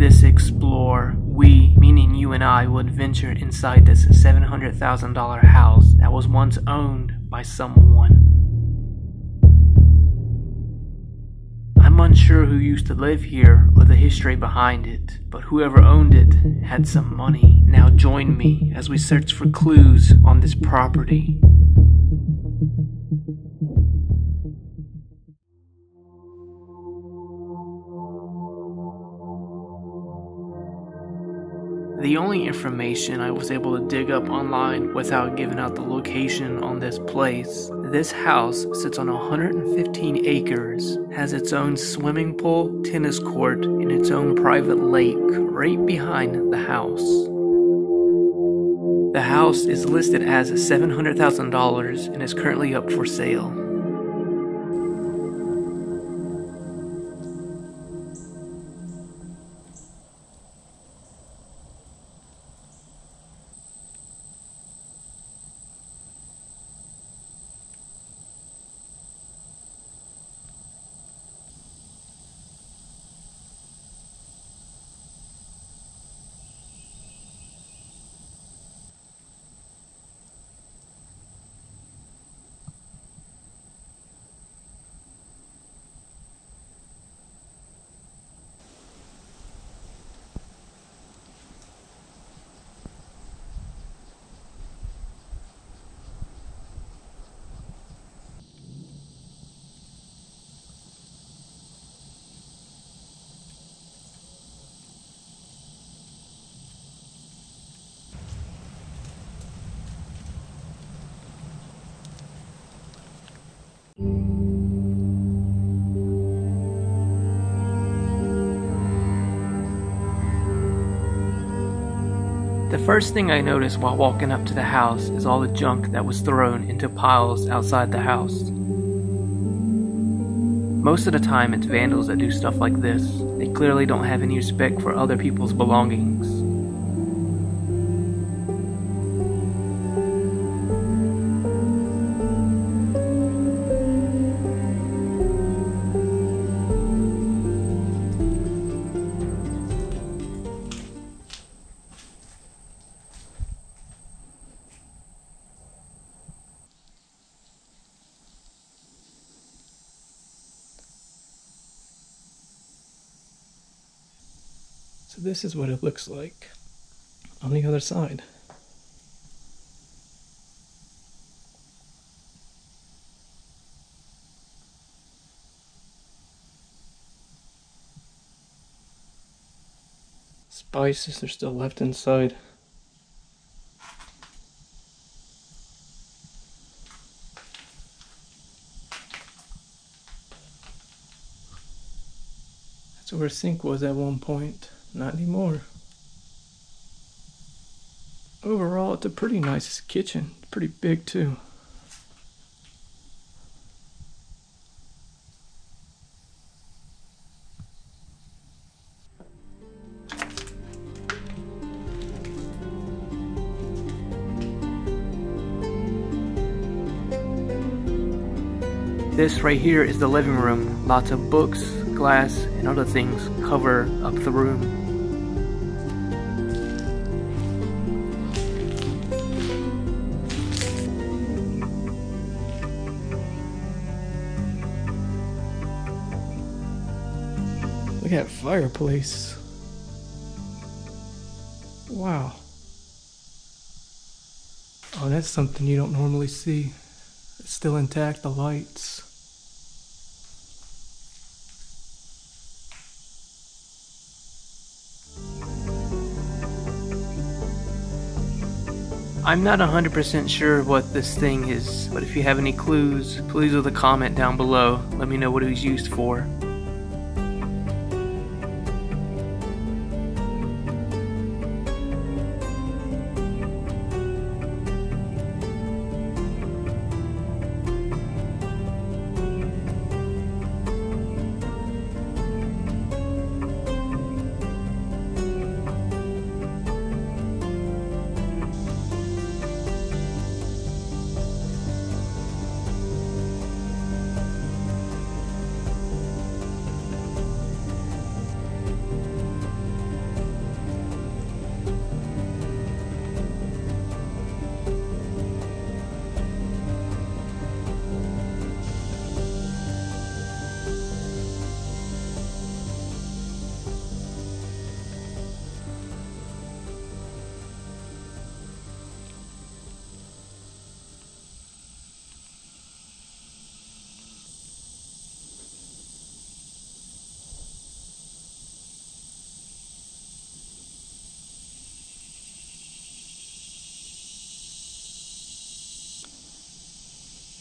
explore. We, meaning you and I, would venture inside this $700,000 house that was once owned by someone. I'm unsure who used to live here or the history behind it, but whoever owned it had some money. Now join me as we search for clues on this property. The only information I was able to dig up online without giving out the location on this place, this house sits on 115 acres, has its own swimming pool, tennis court, and its own private lake right behind the house. The house is listed as $700,000 and is currently up for sale. First thing I noticed while walking up to the house is all the junk that was thrown into piles outside the house. Most of the time, it's vandals that do stuff like this. They clearly don't have any respect for other people's belongings. So this is what it looks like on the other side. Spices are still left inside. That's where sink was at one point. Not anymore. Overall, it's a pretty nice kitchen. Pretty big, too. This right here is the living room. Lots of books, glass, and other things cover up the room. Fireplace. Wow. Oh, that's something you don't normally see. It's still intact, the lights. I'm not 100% sure what this thing is, but if you have any clues, please leave a comment down below. Let me know what it was used for.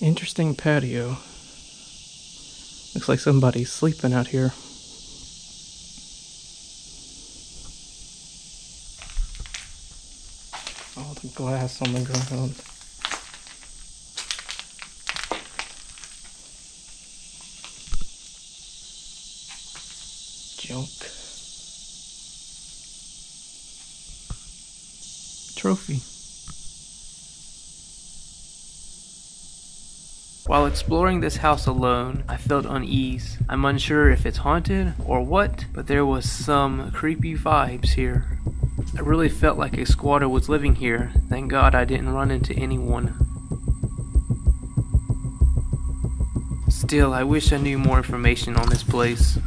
Interesting patio. Looks like somebody's sleeping out here. All the glass on the ground. Junk. Trophy. While exploring this house alone, I felt unease. I'm unsure if it's haunted or what, but there was some creepy vibes here. I really felt like a squatter was living here. Thank God I didn't run into anyone. Still, I wish I knew more information on this place.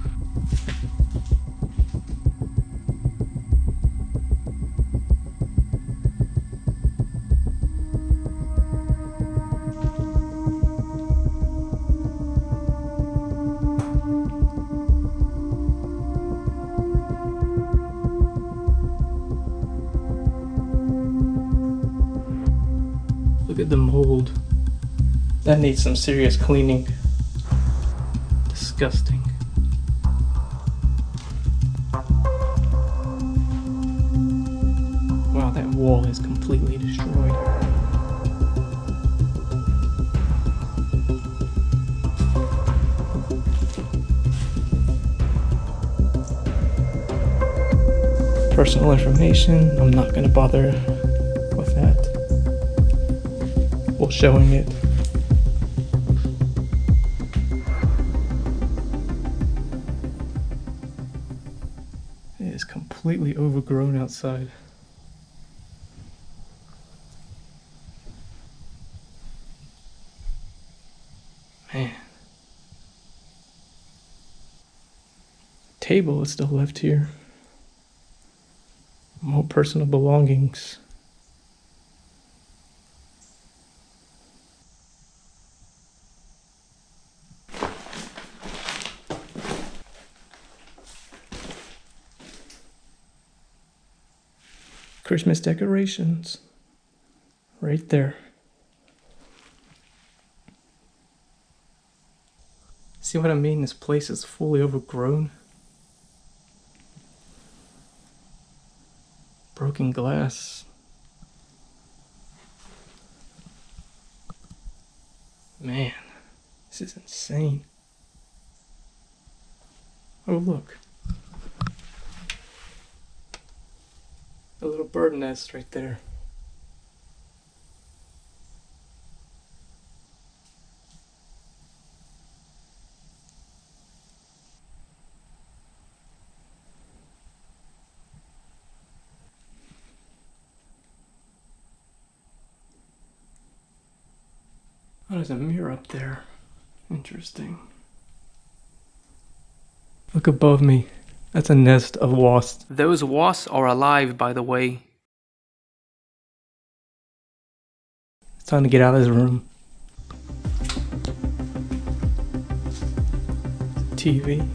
That needs some serious cleaning. Disgusting. Wow, that wall is completely destroyed. Personal information, I'm not going to bother with that Well, showing it. It completely overgrown outside. Man. Table is still left here. More personal belongings. Christmas decorations. Right there. See what I mean? This place is fully overgrown. Broken glass. Man, this is insane. Oh, look. A little bird nest right there. Oh, there's a mirror up there. Interesting. Look above me. That's a nest of wasps. Those wasps are alive, by the way. It's time to get out of this room. TV.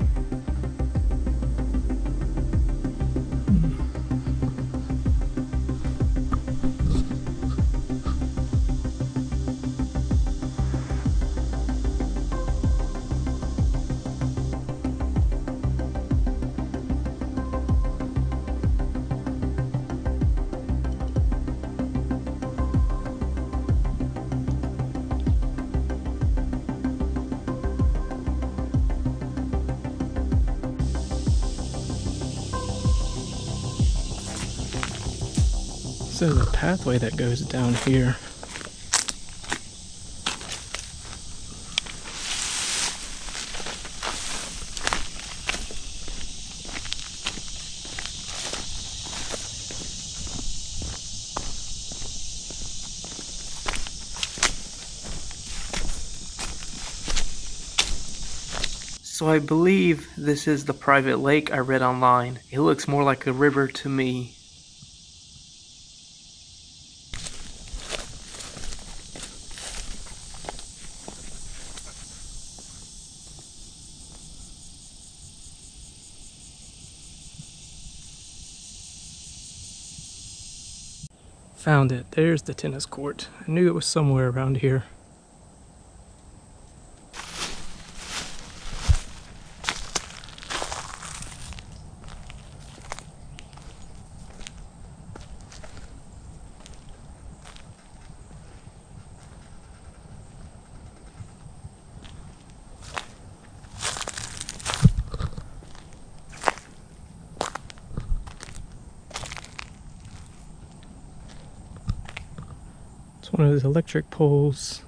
There's a pathway that goes down here. So I believe this is the private lake I read online. It looks more like a river to me. Found it. There's the tennis court. I knew it was somewhere around here. One of those electric poles.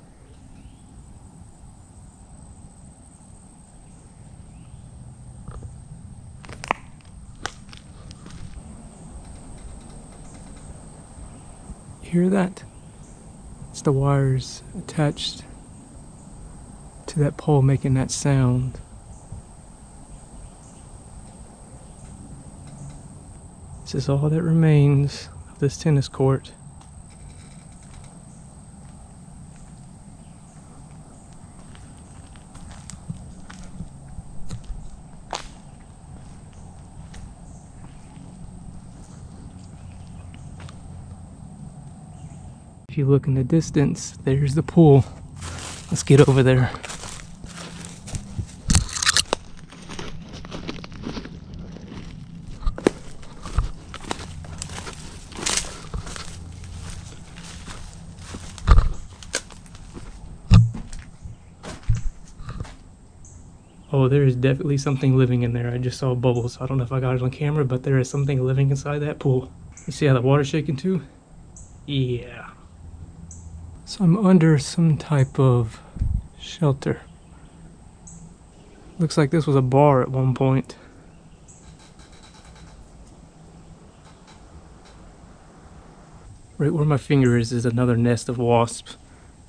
hear that? It's the wires attached to that pole making that sound. This is all that remains of this tennis court. If you look in the distance, there's the pool. Let's get over there. Oh, there is definitely something living in there. I just saw bubbles. I don't know if I got it on camera, but there is something living inside that pool. You see how the water's shaking too? Yeah. So I'm under some type of shelter. Looks like this was a bar at one point. Right where my finger is is another nest of wasps.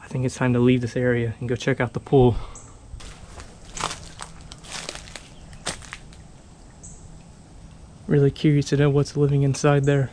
I think it's time to leave this area and go check out the pool. Really curious to know what's living inside there.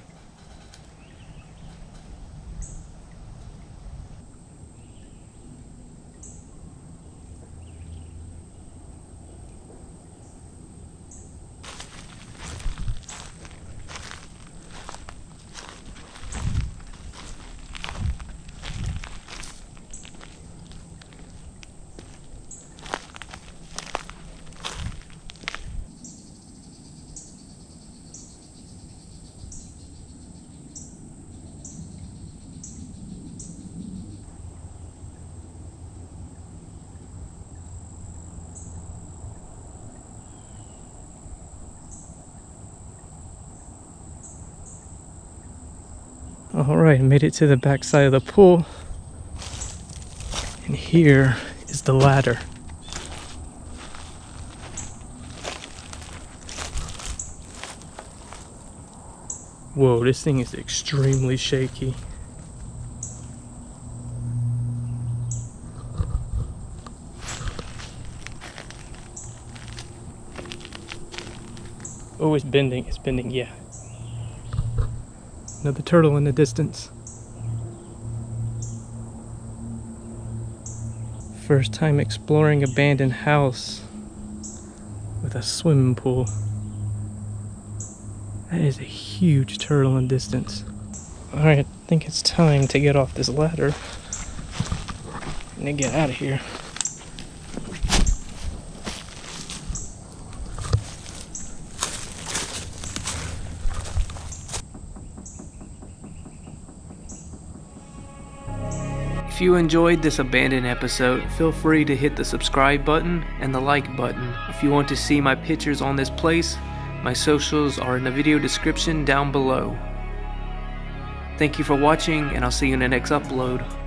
All right, made it to the back side of the pool. And here is the ladder. Whoa, this thing is extremely shaky. Oh, it's bending, it's bending, yeah. Another turtle in the distance. First time exploring abandoned house with a swimming pool. That is a huge turtle in distance. Alright, I think it's time to get off this ladder and get out of here. You enjoyed this abandoned episode, feel free to hit the subscribe button and the like button. If you want to see my pictures on this place, my socials are in the video description down below. Thank you for watching, and I'll see you in the next upload.